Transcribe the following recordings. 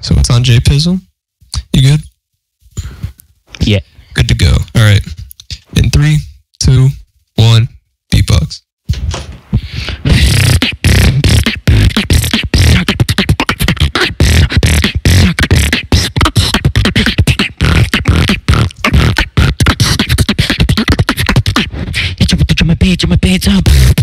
So it's on J Pizzle. You good? Yeah. Good to go. All right. In three, two, one, beatbox. Hit you with the drum and beat, drum and beat up.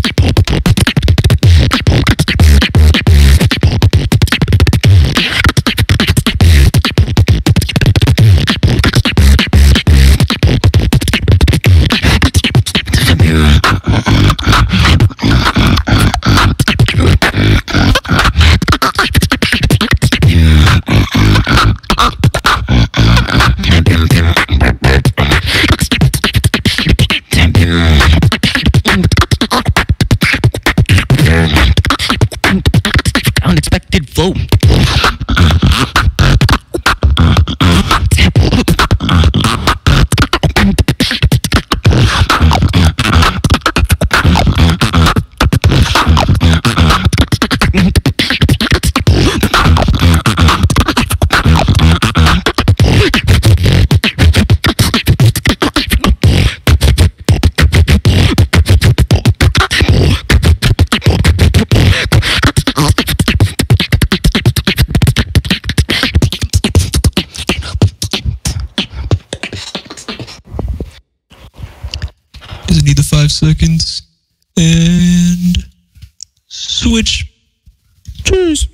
Does it need the five seconds? And switch. Cheers.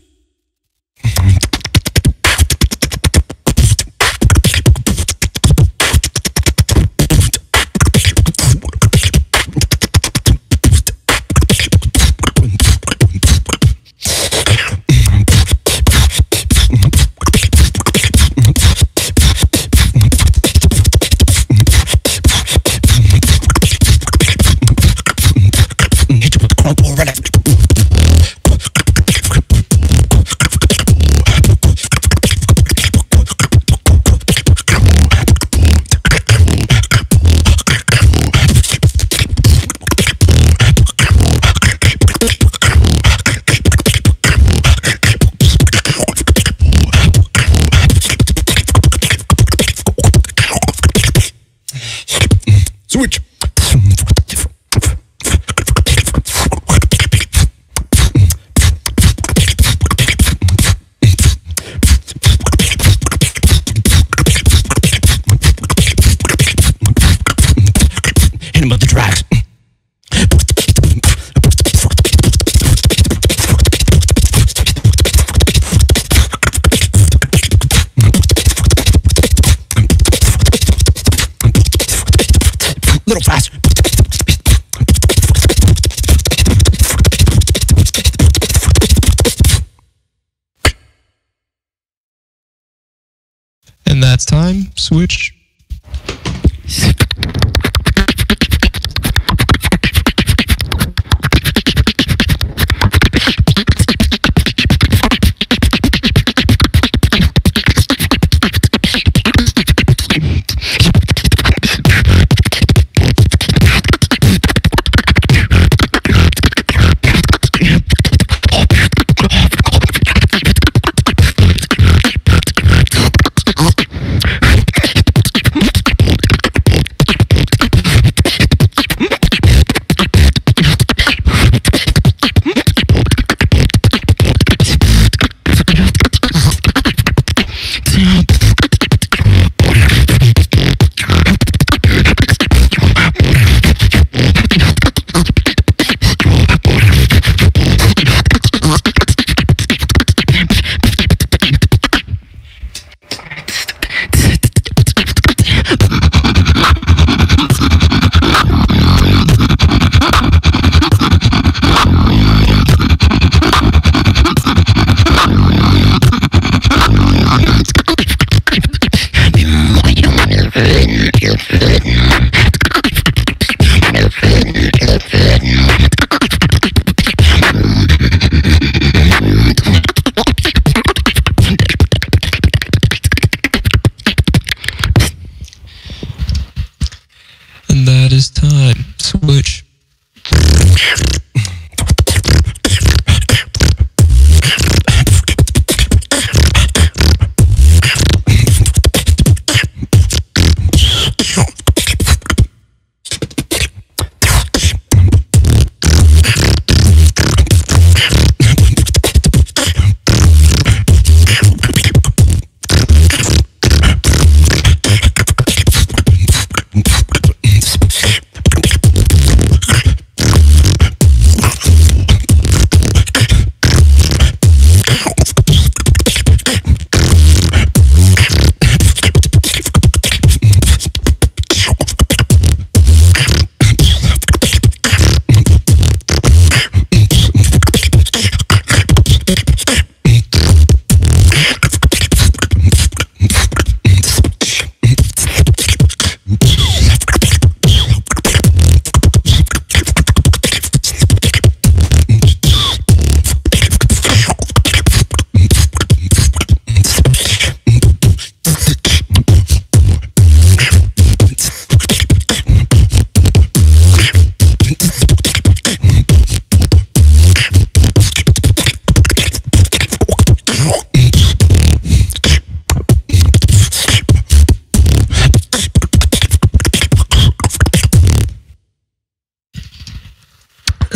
Hit him with the tracks. And that's time. Switch. And that is time.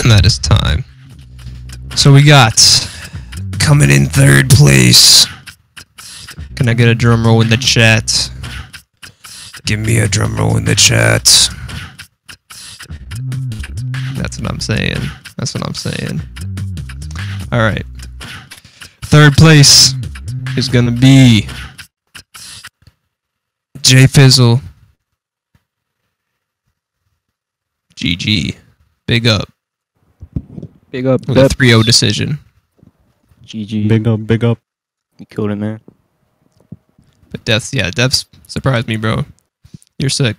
That is time. So we got coming in third place. Can I get a drum roll in the chat? Give me a drum roll in the chat. That's what I'm saying. That's what I'm saying. All right. Third place is gonna be J Pizzle. GG. Big up. Big up, With a Dep. 3 0 decision. GG. Big up, big up. You killed it, man. But Depths, yeah, Depths surprised me, bro. You're sick.